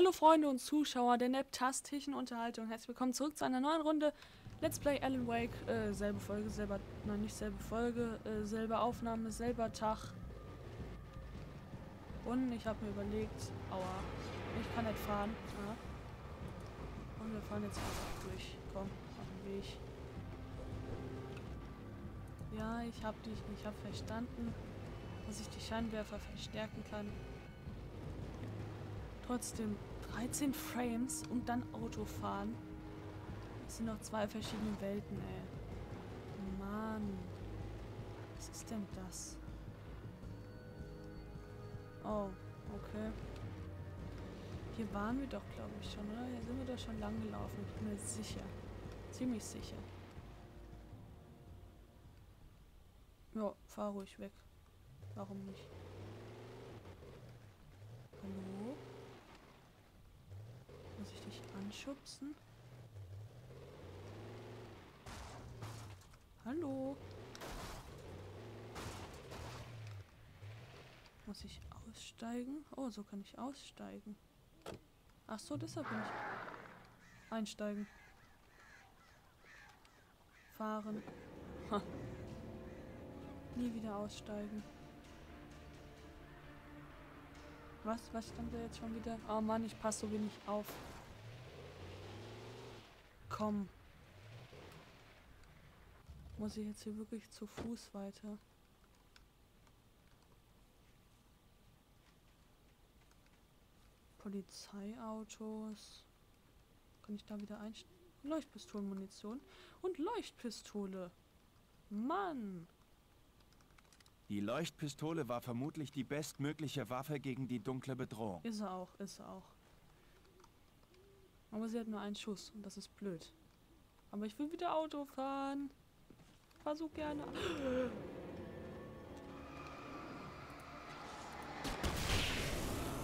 Hallo Freunde und Zuschauer der neptastischen Unterhaltung. Herzlich willkommen zurück zu einer neuen Runde Let's Play Alan Wake. Äh, selbe Folge, selber, nein, nicht selbe Folge, äh, selbe Aufnahme, selber Tag. Und ich habe mir überlegt, aua, ich kann nicht fahren. Ja. Und wir fahren jetzt einfach durch. Komm, auf den Weg. Ja, ich habe dich, ich habe verstanden, dass ich die Scheinwerfer verstärken kann. Trotzdem 13 Frames und dann Auto fahren. Das sind noch zwei verschiedene Welten, ey. Mann. Was ist denn das? Oh, okay. Hier waren wir doch, glaube ich, schon, oder? Hier sind wir doch schon lang gelaufen. Ich bin mir sicher. Ziemlich sicher. Ja, fahr ruhig weg. Warum nicht? Hallo? Muss ich dich anschubsen? Hallo? Muss ich aussteigen? Oh, so kann ich aussteigen. Ach so, deshalb bin ich... Einsteigen. Fahren. Ha. Nie wieder aussteigen. Was? Was stand da jetzt schon wieder? Oh Mann, ich passe so wenig auf. Komm. Muss ich jetzt hier wirklich zu Fuß weiter? Polizeiautos. Kann ich da wieder einstellen? Leuchtpistolenmunition. Und Leuchtpistole. Mann! Die Leuchtpistole war vermutlich die bestmögliche Waffe gegen die dunkle Bedrohung. Ist er auch, ist er auch. Aber sie hat nur einen Schuss und das ist blöd. Aber ich will wieder Auto fahren. Fahr so gerne.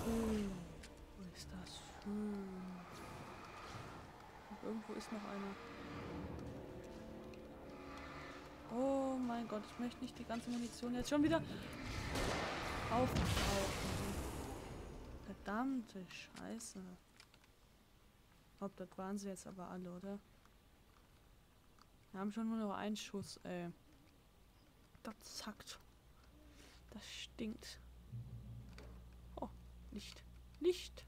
Oh, ist das schön. Und irgendwo ist noch einer. Oh mein Gott, ich möchte nicht die ganze Munition jetzt schon wieder aufbrauchen. Verdammte Scheiße. Ob das waren sie jetzt aber alle, oder? Wir haben schon nur noch einen Schuss, ey. Das zackt. Das stinkt. Oh, Licht. Licht.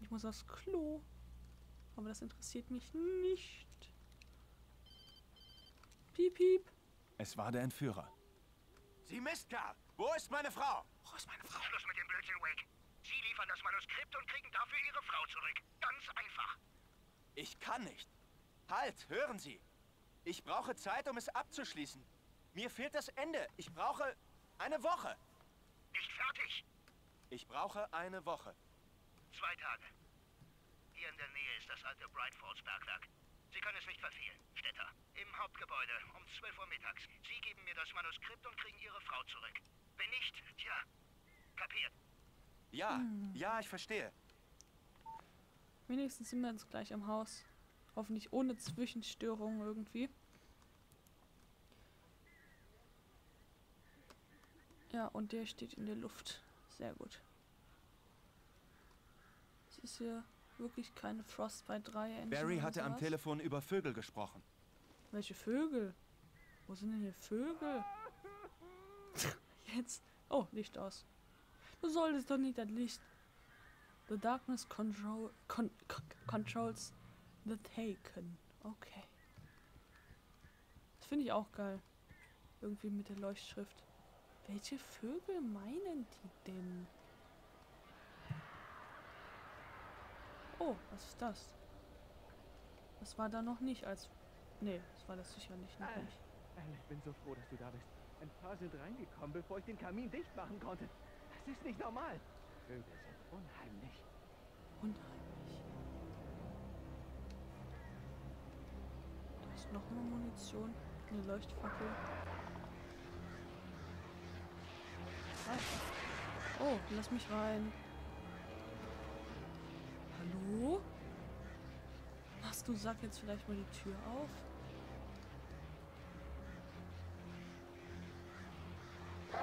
Ich muss aufs Klo. Aber das interessiert mich nicht. Piep, piep. Es war der Entführer. Sie Mistkerl! Wo ist meine Frau? Wo ist meine Frau? Schluss mit dem Blödsinn, Wake. Sie liefern das Manuskript und kriegen dafür Ihre Frau zurück. Ganz einfach. Ich kann nicht. Halt, hören Sie. Ich brauche Zeit, um es abzuschließen. Mir fehlt das Ende. Ich brauche eine Woche. Nicht fertig. Ich brauche eine Woche. Zwei Tage. Hier in der Nähe ist das alte Bright Falls Bergwerk. Sie können es nicht verfehlen, Städter. Im Hauptgebäude, um 12 Uhr mittags. Sie geben mir das Manuskript und kriegen Ihre Frau zurück. Wenn nicht, tja, kapiert. Ja, ja, ich verstehe. Wenigstens sind wir jetzt gleich am Haus. Hoffentlich ohne Zwischenstörungen irgendwie. Ja, und der steht in der Luft. Sehr gut. Es ist hier wirklich keine Frostbite 3 Engine Barry hatte am. Telefon über Vögel gesprochen. Welche Vögel? Wo sind denn hier Vögel? Jetzt. Oh, Licht aus. Du solltest doch nicht das Licht. The darkness control, con, con, controls the taken. Okay. Das finde ich auch geil. Irgendwie mit der Leuchtschrift. Welche Vögel meinen die denn? Oh, was ist das? Das war da noch nicht als... Nee, das war das sicherlich noch nicht. Al, ich bin so froh, dass du da bist. Ein paar sind reingekommen, bevor ich den Kamin dicht machen konnte. Das ist nicht normal. Vögel sind unheimlich. Unheimlich. Da ist noch mehr Munition. Eine Leuchtfackel. Oh, lass mich rein. Hallo? Machst du Sack jetzt vielleicht mal die Tür auf? Oh.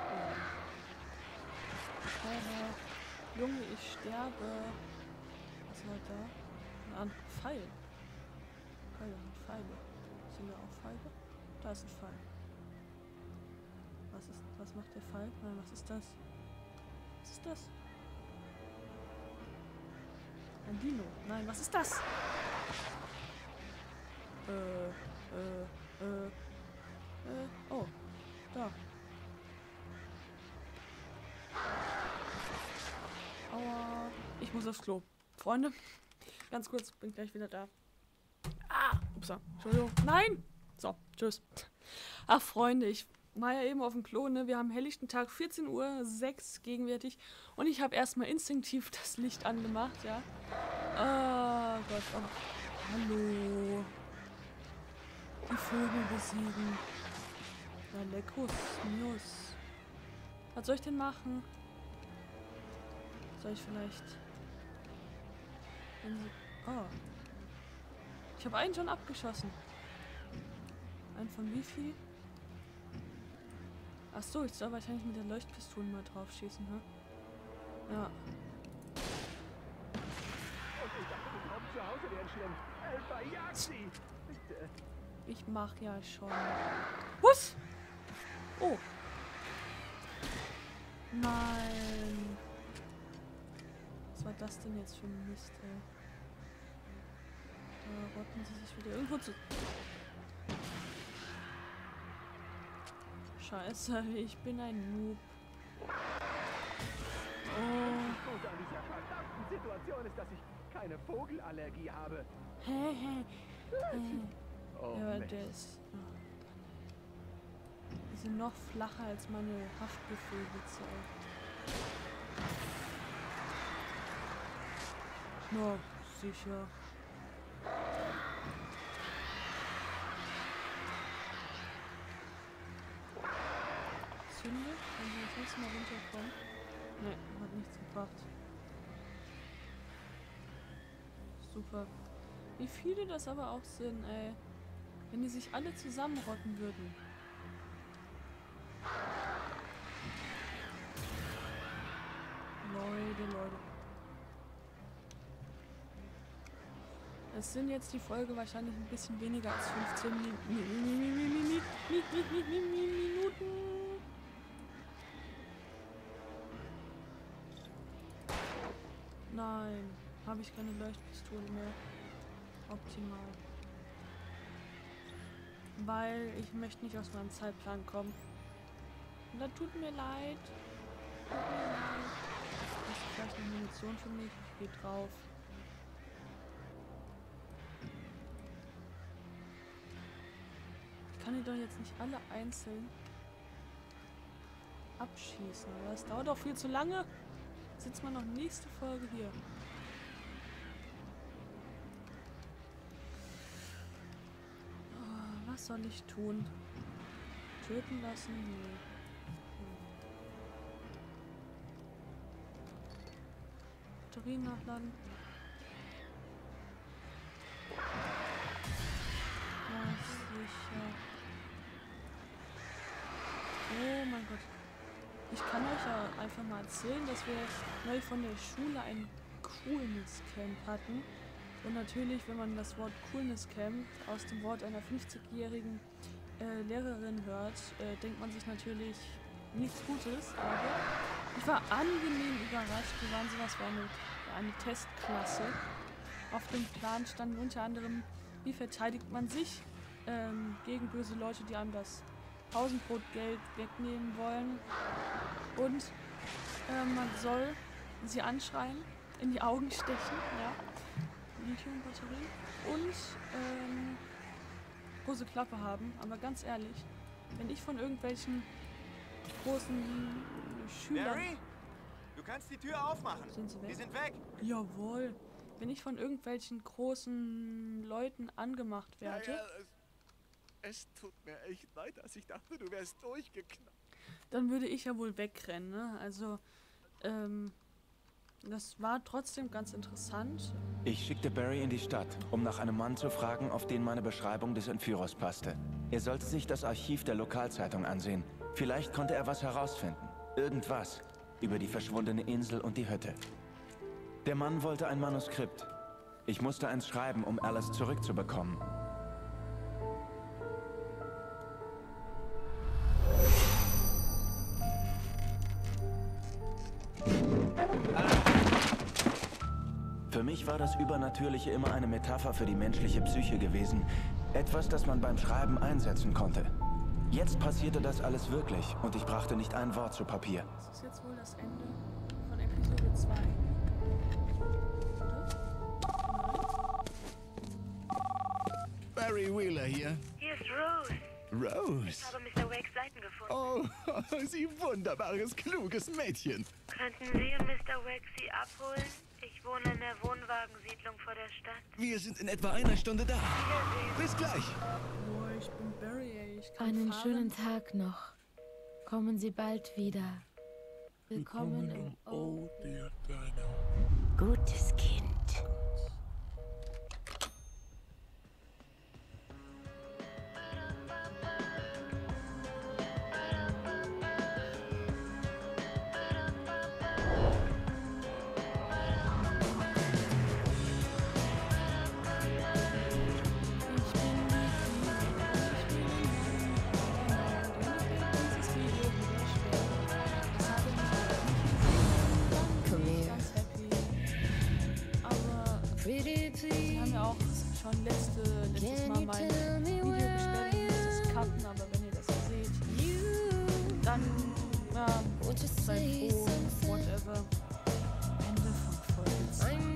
Junge, ich sterbe. Was war da? Ein Pfeil. Pfeile sind Pfeile. Sind da auch Pfeile? Da ist ein Pfeil. Was ist. Was macht der Pfeil? Nein, was ist das? Was ist das? Ein Dino. Nein, was ist das? Äh, äh, äh, äh, oh, da. Aua. Ich muss aufs Klo. Freunde, ganz kurz, bin gleich wieder da. Ah, upsa, Entschuldigung. Nein! So, tschüss. Ach, Freunde, ich war ja eben auf dem Klo, ne? Wir haben helllichten Tag, 14 Uhr, 6 gegenwärtig. Und ich habe erstmal instinktiv das Licht angemacht, ja. Ah, Gott, oh. Hallo. Die Vögel besiegen. Ja, leckos, mios. Was soll ich denn machen? Soll ich vielleicht... Oh. Ich habe einen schon abgeschossen. Einen von wie viel? Ach so, ich soll wahrscheinlich mit der Leuchtpistole mal drauf schießen, ne? Ja. Ich mach ja schon. Was? Oh. Nein. Was war das denn jetzt für ein Mist, ey? Da rotten sie sich wieder irgendwo zu. Scheiße, ich bin ein Noob. Oh. Und an dieser verdammten Situation ist, dass ich keine Vogelallergie habe. Hä, hä. Oh, Ja, ah. Die sind noch flacher als meine Haftbefehlwitze. Na, sicher. Zünde? Kann ich jetzt nächstes Mal runterkommen? Ne, hat nichts gebracht. Super. Wie viele das aber auch sind, ey. Wenn die sich alle zusammenrotten würden. Leute, Leute. Es sind jetzt die Folge wahrscheinlich ein bisschen weniger als 15 Minuten. Nein, habe ich keine Leuchtpistole mehr. Optimal. Weil ich möchte nicht aus meinem Zeitplan kommen. Und da tut mir leid. Tut mir leid. Ist vielleicht eine Munition für mich? Ich gehe drauf. Kann die doch jetzt nicht alle einzeln abschießen. Oder? Das dauert doch viel zu lange. Sitzt man noch nächste Folge hier. Ah, Was soll ich tun? Töten lassen? Nee. Hm. Batterien nachladen. Ja, sicher. Oh mein Gott. Ich kann euch ja einfach mal erzählen, dass wir neu von der Schule ein Coolness Camp hatten. Und natürlich, wenn man das Wort Coolness Camp aus dem Wort einer 50-jährigen äh, Lehrerin hört, äh, denkt man sich natürlich nichts Gutes. Aber ich war angenehm überrascht. Wir waren sowas wie eine, eine Testklasse. Auf dem Plan standen unter anderem, wie verteidigt man sich ähm, gegen böse Leute, die einem das Pausenbrotgeld wegnehmen wollen. Und ähm, man soll sie anschreien, in die Augen stechen, ja. Lithiumbatterien. Und ähm, große Klappe haben. Aber ganz ehrlich, wenn ich von irgendwelchen großen Schülern. Barry? Du kannst die Tür aufmachen. Sind sie Die weg? sind weg. Jawohl. Wenn ich von irgendwelchen großen Leuten angemacht werde, es, es tut mir echt leid, dass ich dachte, du wärst durchgeknallt. dann würde ich ja wohl wegrennen. Ne? Also, ähm, das war trotzdem ganz interessant. Ich schickte Barry in die Stadt, um nach einem Mann zu fragen, auf den meine Beschreibung des Entführers passte. Er sollte sich das Archiv der Lokalzeitung ansehen. Vielleicht konnte er was herausfinden. Irgendwas über die verschwundene Insel und die Hütte. Der Mann wollte ein Manuskript, Ich musste eins schreiben, um Alice zurückzubekommen. Mich war das Übernatürliche immer eine Metapher für die menschliche Psyche gewesen. Etwas, das man beim Schreiben einsetzen konnte. Jetzt passierte das alles wirklich und ich brachte nicht ein Wort zu Papier. Das ist jetzt wohl das Ende von Episode 2. Barry Wheeler hier. Hier ist Rose. Rose. Ich habe Mr. Wakes Seiten gefunden. Oh, Sie wunderbares, kluges Mädchen. Könnten Sie und Mr. Wakes sie abholen? Ich wohne in der Wohnwagensiedlung vor der Stadt. Wir sind in etwa einer Stunde da. Bis gleich. Boah, ich bin Barry, ey. Ich kann Einen fahren. schönen Tag noch. Kommen Sie bald wieder. Willkommen im Oh, dear Dino. Gutes Kind. dann ähm, just Otis Four, whatever, Ende von Folge 2.